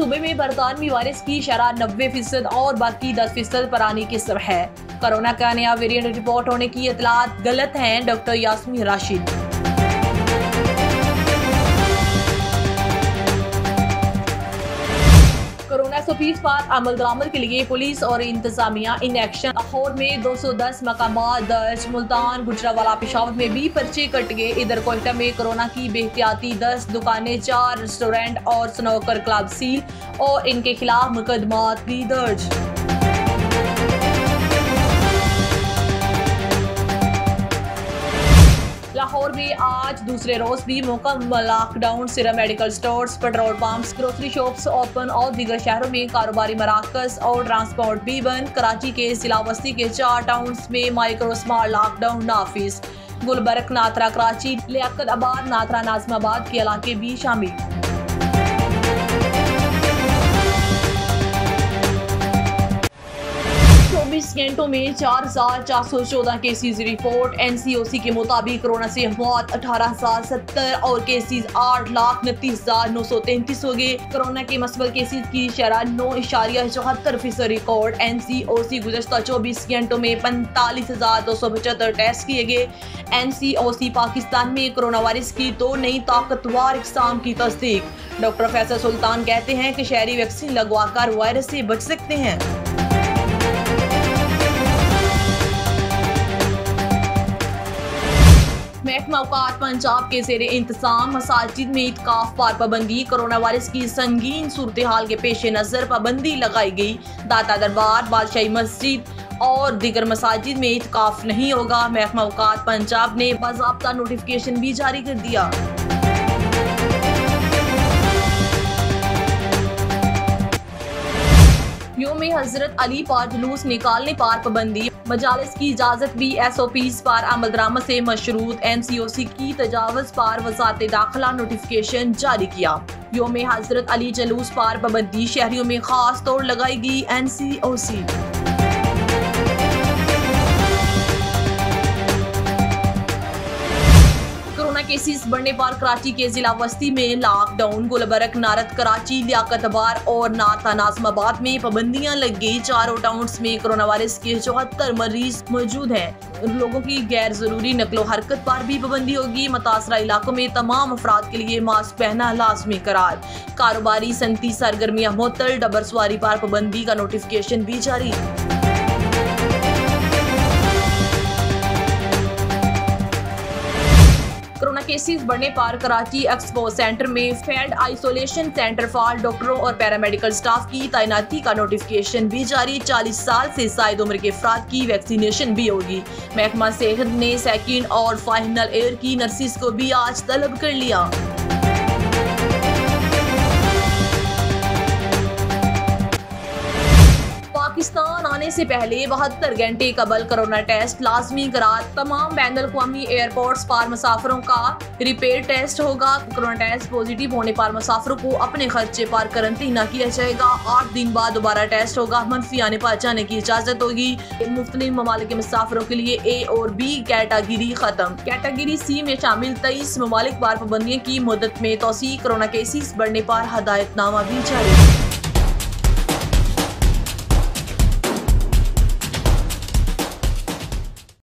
सूबे में बरतानवी वायरस की शरह नब्बे फ़ीसद और बाकी दस फ़ीसद पर आने की है। कोरोना का नया वेरियंट रिपोर्ट होने की इतलात गलत है डॉक्टर यासमी राशिद। कोरोना सौ बीस पर अमल दरामद के लिए पुलिस और इंतजामिया इन एक्शन। लाहौर में 210 मकाम दर्ज। मुल्तान गुजरावाला पिशावर में भी पर्चे कट गए। इधर कोयटा में कोरोना की बेहतियाती दस दुकानें, चार रेस्टोरेंट और स्नोकर क्लब सील और इनके खिलाफ मुकदमा भी दर्ज। लाहौर में आज दूसरे रोज भी मुकम्मल लॉकडाउन सिरा medical store petrol pumps grocery shops open और दीगर शहरों में कारोबारी मराकज और ट्रांसपोर्ट भी बंद। कराची के जिला बस्ती के चार टाउन में माइक्रो स्मार्ट लॉकडाउन नाफिज। गुलबर्ग नाथरा कराची, लियाकत आबाद नाथरा, नाजमाबाद के इलाके भी शामिल। घंटों में चार हज़ार चार सौ चौदह केसेज रिपोर्ट एनसीओसी के मुताबिक कोरोना से मौत अठारह हज़ार सत्तर और केसेज आठ लाख उनतीस हज़ार नौ सौ तैंतीस हो गए। कोरोना के मसबल केसेज की शरह नौ इशारिया चौहत्तर फ़ीसद रिकॉर्ड एन सी ओ सी गुजशत चौबीस घंटों में पैंतालीस हज़ार दो सौ पचहत्तर टेस्ट किए गए। एन सी ओ सी पाकिस्तान में कोरोना वायरस की दो नई ताकतवर इकसाम की तस्दीक। डॉक्टर फैसल सुल्तान कहते हैं कि शहरी वैक्सीन लगवाकर वायरस से बच सकते हैं। महकमा अवकात पंजाब के जेर इंतज़ाम, मसाजिद में इतकाफ पर पाबंदी कोरोना वायरस की संगीन सूरत हाल के पेश नज़र पाबंदी लगाई गई। दाता दरबार, बादशाही मस्जिद और दीगर मसाजिद में इतकाफ नहीं होगा। महकमा अवकात पंजाब ने बाबा नोटिफिकेशन भी जारी कर दिया। योम हज़रत अली पर जुलूस निकालने पर पाबंदी। मजालस की इजाज़त भी एस ओ पीज पर अमल दरामद से मशरूत। एन सी ओ सी की तजावज पर वजारत दाखिला नोटिफिकेशन जारी किया। योम हज़रत अली जलूस पर पाबंदी शहरियों में खास तौर लगाएगी एन सी ओ सी केसेस बढ़ने पर कराची के जिला वस्ती में लॉकडाउन गुलबर्ग, नारद, कराची लियाकतबार और नाथा नाजमाबाद में पाबंदियाँ लग। गई चारों टाउन में कोरोना वायरस के चौहत्तर मरीज़ मौजूद हैं। लोगों की गैर ज़रूरी नकलो हरकत पर भी पाबंदी होगी। मुतासरा इलाकों में तमाम अफराद के लिए मास्क पहना लाजमी करार। कारोबारी सनती सरगर्मियाँ मुतल, डबर सवारी पर पाबंदी का नोटिफिकेशन भी जारी। केसेस बढ़ने पर कराची एक्सपो सेंटर में फ़ील्ड आइसोलेशन सेंटर फॉर डॉक्टरों और पैरामेडिकल स्टाफ की तैनाती का नोटिफिकेशन भी जारी। 40 साल से शायद उम्र के अफराद की वैक्सीनेशन भी होगी। महकमा सेहत ने सेकेंड और फाइनल ईयर की नर्सिस को भी आज तलब कर लिया। आने से पहले बहत्तर घंटे कबल कोरोना टेस्ट लाजमी करार। तमाम बैन अवी एयरपोर्ट्स पर मुसाफरों का रिपेयर टेस्ट होगा। कोरोना टेस्ट पॉजिटिव होने पर मुसाफरों को अपने खर्चे पर करंतना किया जाएगा। आठ दिन बाद दोबारा टेस्ट होगा। मनफी आने पर जाने की इजाज़त होगी। मुख्तलि ममालिक मुसाफरों के लिए ए और बी कैटागिरी खत्म। कैटागिरी सी में शामिल तेईस ममालिक पर पाबंदियों की मदद में तोसी कोरोना केसेस बढ़ने पर हदायतनामा भी जारी।